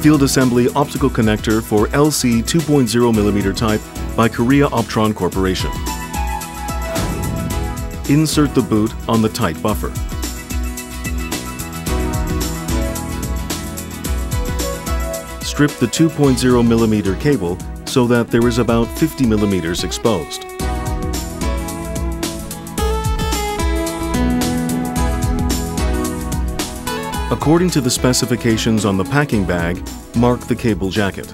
Field Assembly Optical Connector for LC 2.0mm type by Korea Optron Corporation. Insert the boot on the tight buffer. Strip the 2.0mm cable so that there is about 50mm exposed. According to the specifications on the packing bag, mark the cable jacket.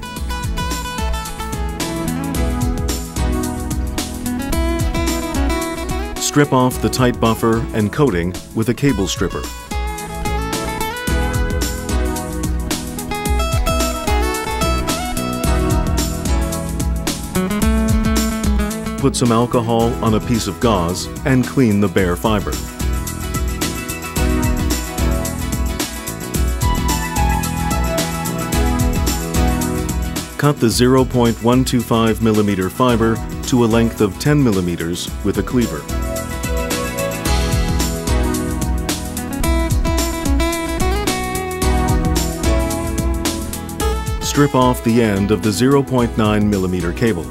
Strip off the tight buffer and coating with a cable stripper. Put some alcohol on a piece of gauze and clean the bare fiber. Cut the 0.125 millimeter fiber to a length of 10 millimeters with a cleaver. Strip off the end of the 0.9 millimeter cable.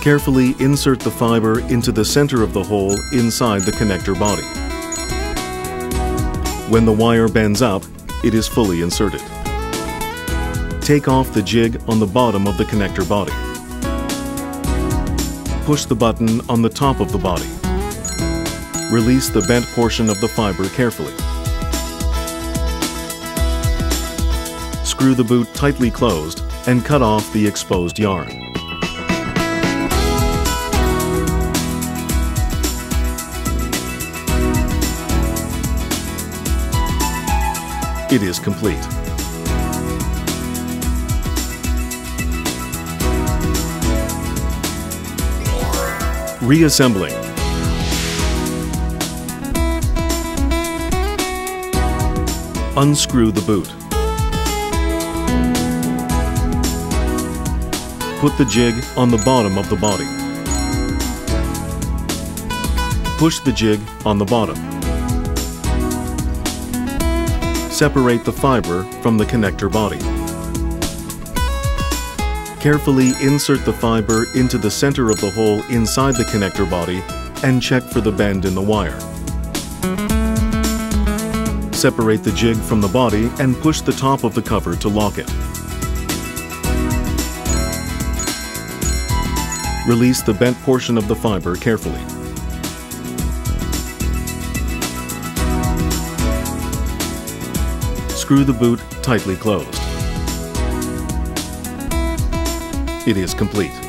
Carefully insert the fiber into the center of the hole inside the connector body. When the wire bends up, it is fully inserted. Take off the jig on the bottom of the connector body. Push the button on the top of the body. Release the bent portion of the fiber carefully. Screw the boot tightly closed and cut off the exposed yarn. It is complete. Reassembling. Unscrew the boot. Put the jig on the bottom of the body. Push the jig on the bottom. Separate the fiber from the connector body. Carefully insert the fiber into the center of the hole inside the connector body and check for the bend in the wire. Separate the jig from the body and push the top of the cover to lock it. Release the bent portion of the fiber carefully. Screw the boot tightly closed. It is complete.